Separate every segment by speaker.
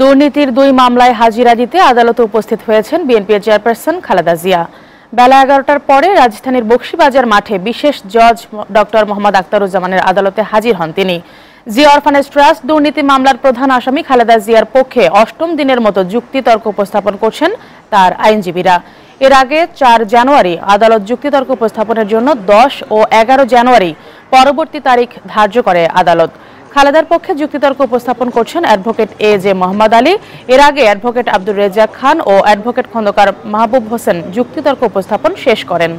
Speaker 1: দুর্নীতির দুই মামলায় হাজিরা দিতে আদালতে উপস্থিত হয়েছেন বিএনপির চেয়ারপারসন খালেদা জিয়া। বেলা এগারোটার পরে রাজধানীর বক্সিবাজার মাঠে বিশেষ জজ ডক্টর মোহাম্মদ আক্তারুজ্জামানের আদালতে হাজির হন তিনি। জিয়া অরফানেজ ট্রাস্ট দুর্নীতি মামলার প্রধান আসামি খালেদা জিয়ার পক্ষে অষ্টম দিনের মতো যুক্তিতর্ক উপস্থাপন করছেন তার আইনজীবীরা। এর আগে চার জানুয়ারি আদালত যুক্তিতর্ক উপস্থাপনের জন্য দশ ও এগারো জানুয়ারি পরবর্তী তারিখ ধার্য করে আদালত। খালেদার পক্ষে যুক্তিতর্ক উপস্থাপন করছেন advocate A J Mohammad Ali. এর আগে অ্যাডভোকেট আব্দুর রেজাক খান ও অ্যাডভোকেট খন্দকার মাহবুব হোসেন যুক্তিতর্ক উপস্থাপন শেষ করেন।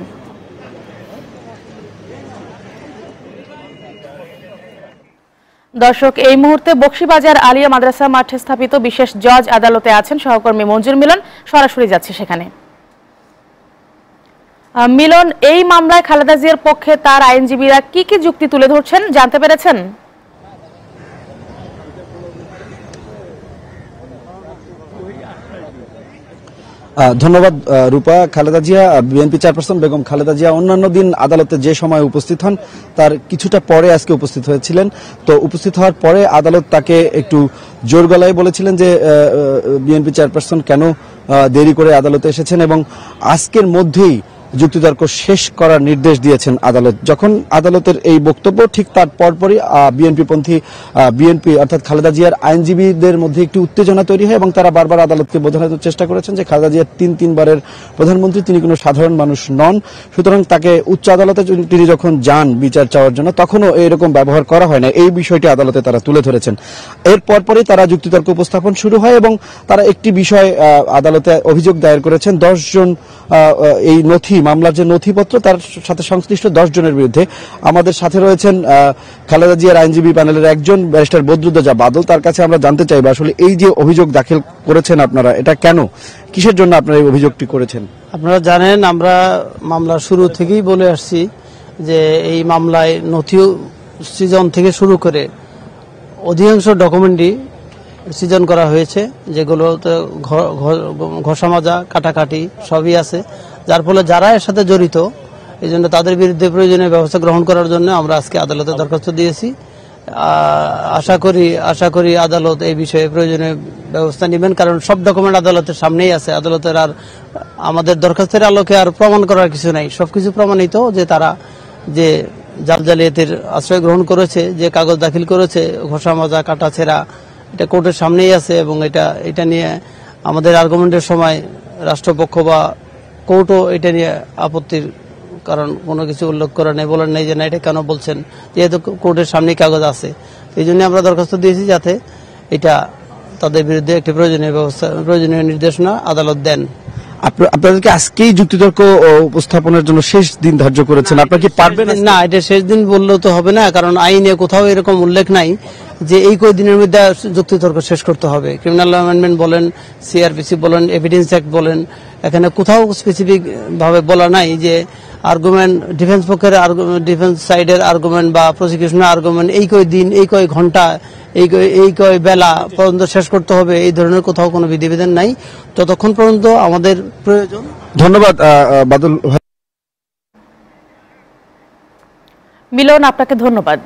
Speaker 1: দর্শক, এই মুহূর্তে বক্সিবাজার আলিয়া মাদ্রাসা মাঠে স্থাপিত বিশেষ জজ আদালতে আছেন সহকর্মী মঞ্জুর মিলন। সরাসরি যাচ্ছে সেখানে। মিলন, এই মামলায় খালেদা জিয়ার পক্ষে তার আইনজীবীরা কি কি যুক্তি তুলে ধরছেন জানতে পেরেছেন?
Speaker 2: ধন্যবাদ রূপা, খালেদা জিয়া বিএনপি চেয়ারপারসন বেগম খালেদা জিয়া। অন্যান্য দিন আদালতে যে সময় উপস্থিত হন, তার কিছুটা পরে আজকে উপস্থিত হয়েছিলেন। তো উপস্থিত হওয়ার পরে আদালত তাকে একটু জোর গলায় বলেছিলেন যে বিএনপি চেয়ারপারসন কেন দেরি করে আদালতে এসেছেন এবং আজকের মধ্যেই যুক্তিতর্ক শেষ করার নির্দেশ দিয়েছেন আদালত। যখন আদালতের এই বক্তব্য ঠিক তার পরপরই বিএনপি পন্থী বিএনপি অর্থাৎ খালেদা জিয়ার আইনজীবীদের মধ্যে একটি উত্তেজনা তৈরি হয় এবং তারা বারবার আদালতকে বোঝানোর চেষ্টা করেছেন যে খালেদা জিয়া তিন তিনবারের প্রধানমন্ত্রী তিনি কোনো সাধারণ মানুষ নন। সুতরাং তাকে উচ্চ আদালতে তিনি যখন যান বিচার চাওয়ার জন্য তখনও এরকম ব্যবহার করা হয় না। এই বিষয়টি আদালতে তারা তুলে ধরেছেন। এর পরপরই তারা যুক্তিতর্ক উপস্থাপন শুরু হয় এবং তারা একটি বিষয় আদালতে অভিযোগ দায়ের করেছেন দশ জন আহ, আহ, এই নথি মামলার যে নথিপত্র, তার সাথে সংশ্লিষ্ট দশ জনের বিরুদ্ধে। আমাদের সাথে রয়েছেন খালেদা জিয়ার আইনজীবী প্যানেলের একজন ব্যারিস্টার বদরুদ্দোজা বাদল। তার কাছে আমরা জানতে চাইব, আসলে এই যে অভিযোগ দাখিল করেছেন আপনারা, এটা কেন? কিসের জন্য আপনারা এই অভিযোগটি করেছেন?
Speaker 3: আপনারা জানেন, আমরা মামলার শুরু থেকেই বলে আসছি যে এই মামলায় নথি সৃজন থেকে শুরু করে অধিকাংশ ডকুমেন্টই সৃজন করা হয়েছে, যেগুলোতে ঘষা মাজা কাটাকাটি সবই আছে। যার ফলে যারা এর সাথে জড়িত, এই জন্য তাদের বিরুদ্ধে প্রয়োজনীয় ব্যবস্থা গ্রহণ করার জন্য আমরা আজকে আদালতে দরখাস্ত দিয়েছি। আশা করি আশা করি আদালত এই বিষয়ে প্রয়োজনীয় ব্যবস্থা নেবেন, কারণ সব ডকুমেন্ট আদালতের সামনেই আছে। আদালতের আর আমাদের দরখাস্তের আলোকে আর প্রমাণ করার কিছু নাই। সবকিছু প্রমাণিত যে তারা যে জাল জালিয়াতির আশ্রয় গ্রহণ করেছে, যে কাগজ দাখিল করেছে, ঘষা, মাজা, কাটা, ছেঁড়া, এটা কোর্টের সামনেই আছে এবং এটা এটা নিয়ে আমাদের আর্গুমেন্টের সময় রাষ্ট্রপক্ষ বা কোর্টও এটা নিয়ে আপত্তির কারণ কোনো কিছু উল্লেখ করা নেই, বলেন নেই যে না, এটা কেন বলছেন? যেহেতু কোর্টের সামনে কাগজ আছে। এই জন্য আমরা দরখাস্ত দিয়েছি যাতে এটা তাদের বিরুদ্ধে একটি প্রয়োজনীয় ব্যবস্থা প্রয়োজনীয় নির্দেশনা আদালত দেন।
Speaker 2: আপনাদেরকে আজকেই যুক্তিতর্ক উপস্থাপনের জন্য শেষ দিন ধার্য করেছেন। আপনারা কি পারবেন
Speaker 3: না এটা শেষ দিন বললেও তো হবে না কারণ আইনে কোথাও এরকম উল্লেখ নাই যে এই কয়েকদিনের মধ্যে যুক্তিতর্ক শেষ করতে হবে। ক্রিমিনাল অ্যামেন্ডমেন্ট বলেন সিআরপিসি বলেন এভিডেন্স অ্যাক্ট বলেন এখানে কোথাও স্পেসিফিক ভাবে বলা নাই যে আর্গুমেন্ট ডিফেন্স পক্ষের ডিফেন্স সাইডের আর্গুমেন্ট বা প্রসিকিউশনের আর্গুমেন্ট এই কয় দিন এই কয় ঘণ্টা এই কয় এই কয় বেলা পর্যন্ত শেষ করতে হবে এই ধরনের কোথাও কোনো বিধিবিধান নাই। ততক্ষণ পর্যন্ত আমাদের প্রয়োজন।
Speaker 2: ধন্যবাদ বাদল ভাই।
Speaker 1: মিলন আপনাকে ধন্যবাদ।